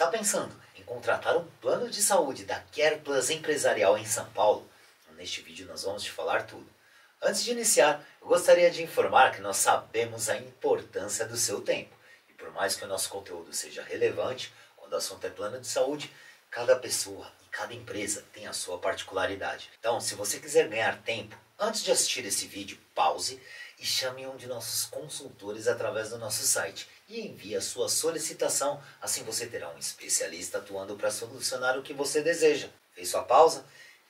Está pensando em contratar um plano de saúde da Care Plus Empresarial em São Paulo? Neste vídeo nós vamos te falar tudo. Antes de iniciar, eu gostaria de informar que nós sabemos a importância do seu tempo. E por mais que o nosso conteúdo seja relevante, quando o assunto é plano de saúde, cada pessoa e cada empresa tem a sua particularidade. Então, se você quiser ganhar tempo, antes de assistir esse vídeo, pause e chame um de nossos consultores através do nosso site e envie a sua solicitação. Assim você terá um especialista atuando para solucionar o que você deseja. Fez sua pausa?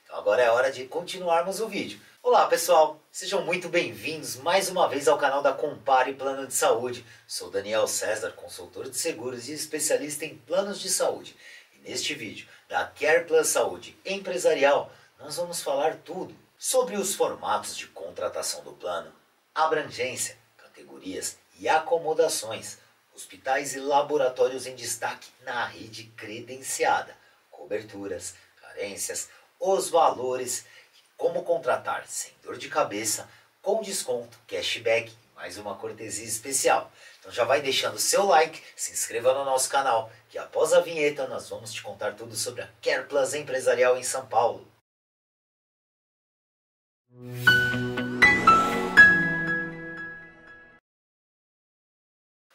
Então agora é hora de continuarmos o vídeo. Olá pessoal, sejam muito bem-vindos mais uma vez ao canal da Compare Plano de Saúde. Sou Daniel César, consultor de seguros e especialista em planos de saúde. E neste vídeo da Care Plus Saúde Empresarial, nós vamos falar tudo sobre os formatos de contratação do plano, abrangência, categorias e acomodações, hospitais e laboratórios em destaque na rede credenciada, coberturas, carências, os valores, como contratar sem dor de cabeça, com desconto, cashback e mais uma cortesia especial. Então já vai deixando seu like, se inscreva no nosso canal, que após a vinheta nós vamos te contar tudo sobre a Care Plus Empresarial em São Paulo.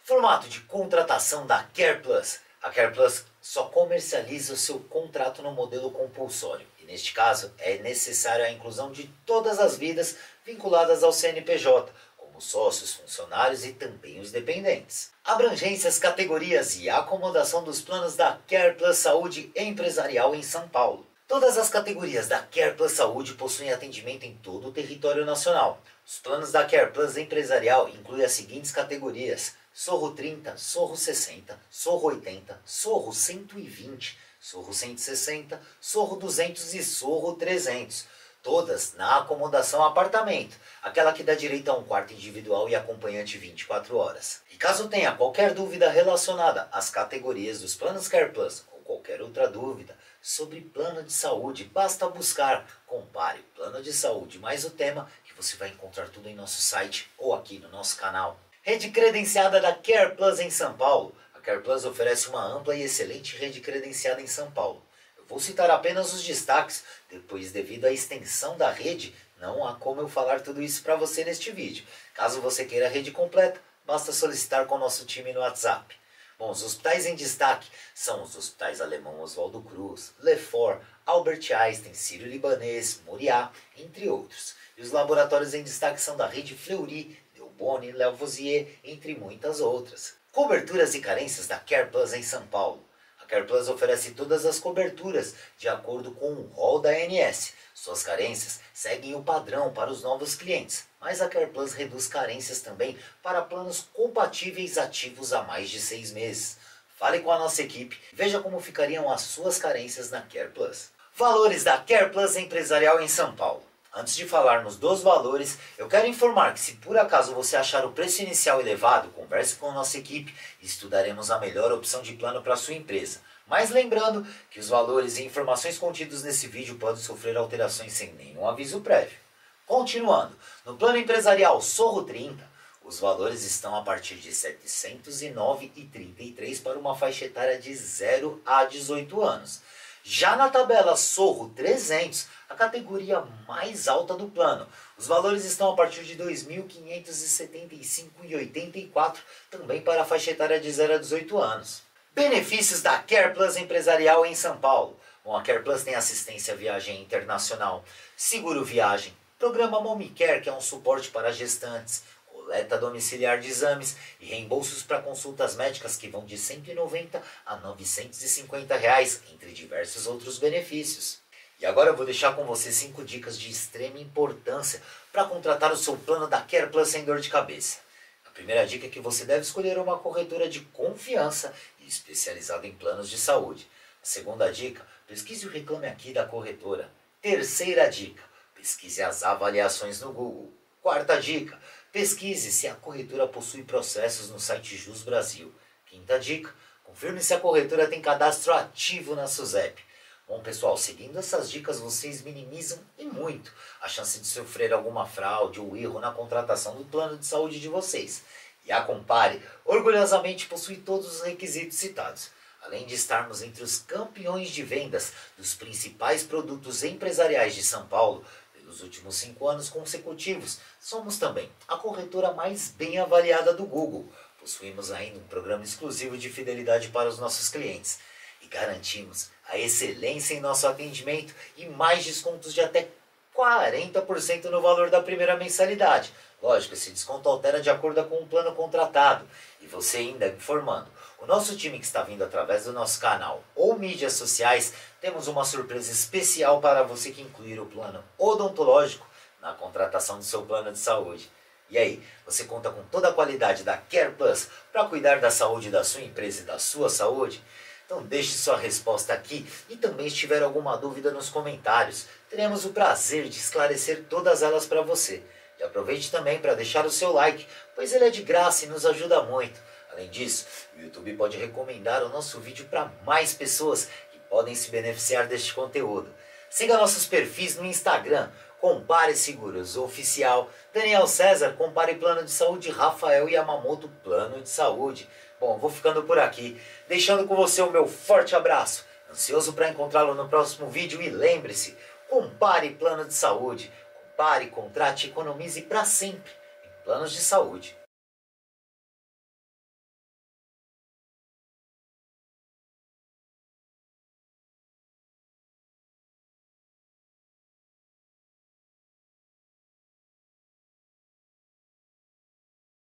Formato de contratação da Care Plus. A Care Plus só comercializa o seu contrato no modelo compulsório. E neste caso, é necessária a inclusão de todas as vidas vinculadas ao CNPJ, como sócios, funcionários e também os dependentes. Abrangências, categorias e acomodação dos planos da Care Plus Saúde Empresarial em São Paulo. Todas as categorias da Care Plus Saúde possuem atendimento em todo o território nacional. Os planos da Care Plus Empresarial incluem as seguintes categorias: Sorro 30, Sorro 60, Sorro 80, Sorro 120, Sorro 160, Sorro 200 e Sorro 300. Todas na acomodação apartamento, aquela que dá direito a um quarto individual e acompanhante 24 horas. E caso tenha qualquer dúvida relacionada às categorias dos planos Care Plus ou qualquer outra dúvida, sobre plano de saúde. Basta buscar, compare plano de saúde mais o tema que você vai encontrar tudo em nosso site ou aqui no nosso canal. Rede credenciada da Care Plus em São Paulo. A Care Plus oferece uma ampla e excelente rede credenciada em São Paulo. Eu vou citar apenas os destaques, depois devido à extensão da rede, não há como eu falar tudo isso para você neste vídeo. Caso você queira a rede completa, basta solicitar com o nosso time no WhatsApp. Bom, os hospitais em destaque são os hospitais alemão Oswaldo Cruz, Lefort, Albert Einstein, Sírio-Libanês, Moriá, entre outros. E os laboratórios em destaque são da rede Fleury, Delboni, Lavoisier, entre muitas outras. Coberturas e carências da Care Plus em São Paulo. A Care Plus oferece todas as coberturas de acordo com o rol da ANS. Suas carências seguem o padrão para os novos clientes, mas a Care Plus reduz carências também para planos compatíveis ativos há mais de seis meses. Fale com a nossa equipe veja como ficariam as suas carências na Care Plus. Valores da Care Plus Empresarial em São Paulo. Antes de falarmos dos valores, eu quero informar que se por acaso você achar o preço inicial elevado, converse com a nossa equipe e estudaremos a melhor opção de plano para sua empresa. Mas lembrando que os valores e informações contidos nesse vídeo podem sofrer alterações sem nenhum aviso prévio. Continuando, no plano empresarial Sorro 30, os valores estão a partir de R$ 709,33 para uma faixa etária de 0 a 18 anos. Já na tabela Sorro 300, a categoria mais alta do plano, os valores estão a partir de R$ 2.575,84, também para a faixa etária de 0 a 18 anos. Benefícios da Care Plus Empresarial em São Paulo. Bom, a Care Plus tem assistência à viagem internacional, seguro viagem, programa Momicare, que é um suporte para gestantes, coleta domiciliar de exames e reembolsos para consultas médicas que vão de 190 a 950 reais, entre diversos outros benefícios. E agora eu vou deixar com você cinco dicas de extrema importância para contratar o seu plano da Care Plus sem dor de cabeça. A primeira dica é que você deve escolher uma corretora de confiança e especializada em planos de saúde. A segunda dica, pesquise o reclame aqui da corretora. Terceira dica, pesquise as avaliações no Google. Quarta dica, pesquise se a corretora possui processos no site Jus Brasil. Quinta dica, confirme se a corretora tem cadastro ativo na SUSEP. Bom, pessoal, seguindo essas dicas, vocês minimizam e muito a chance de sofrer alguma fraude ou erro na contratação do plano de saúde de vocês. E a Compare orgulhosamente possui todos os requisitos citados. Além de estarmos entre os campeões de vendas dos principais produtos empresariais de São Paulo pelos últimos cinco anos consecutivos, somos também a corretora mais bem avaliada do Google. Possuímos ainda um programa exclusivo de fidelidade para os nossos clientes e garantimos a excelência em nosso atendimento e mais descontos de até 40% no valor da primeira mensalidade. Lógico, esse desconto altera de acordo com o plano contratado. E você ainda informando, o nosso time que está vindo através do nosso canal ou mídias sociais, temos uma surpresa especial para você que incluir o plano odontológico na contratação do seu plano de saúde. E aí, você conta com toda a qualidade da Care Plus para cuidar da saúde da sua empresa e da sua saúde? Então deixe sua resposta aqui e também se tiver alguma dúvida nos comentários. Teremos o prazer de esclarecer todas elas para você. E aproveite também para deixar o seu like, pois ele é de graça e nos ajuda muito. Além disso, o YouTube pode recomendar o nosso vídeo para mais pessoas que podem se beneficiar deste conteúdo. Siga nossos perfis no Instagram, Compare Seguros Oficial, Daniel César, Compare Plano de Saúde, Rafael Yamamoto, Plano de Saúde. Bom, vou ficando por aqui, deixando com você o meu forte abraço. Ansioso para encontrá-lo no próximo vídeo e lembre-se, compare plano de saúde. Compare, contrate, economize para sempre em planos de saúde.